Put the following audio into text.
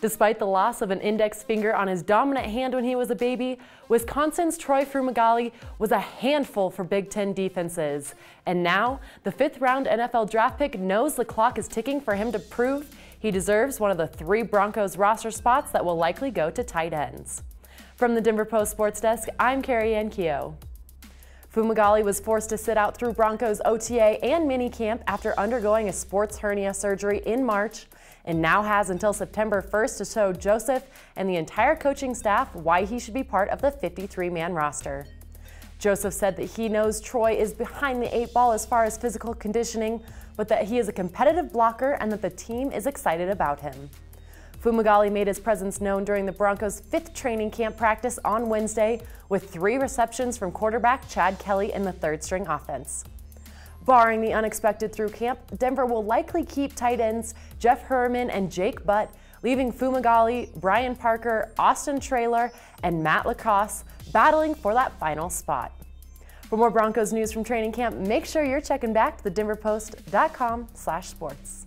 Despite the loss of an index finger on his dominant hand when he was a baby, Wisconsin's Troy Fumagalli was a handful for Big Ten defenses. And now, the fifth round NFL draft pick knows the clock is ticking for him to prove he deserves one of the three Broncos roster spots that will likely go to tight ends. From the Denver Post Sports Desk, I'm Kerry Anne Keogh. Fumagalli was forced to sit out through Broncos OTA and minicamp after undergoing a sports hernia surgery in March and now has until September 1st to show Joseph and the entire coaching staff why he should be part of the 53-man roster. Joseph said that he knows Troy is behind the eight ball as far as physical conditioning, but that he is a competitive blocker and that the team is excited about him. Fumagalli made his presence known during the Broncos' fifth training camp practice on Wednesday with three receptions from quarterback Chad Kelly in the third string offense. Barring the unexpected through camp, Denver will likely keep tight ends Jeff Heuerman and Jake Butt, leaving Fumagalli, Brian Parker, Austin Traylor, and Matt LaCosse battling for that final spot. For more Broncos news from training camp, make sure you're checking back to thedenverpost.com slash sports.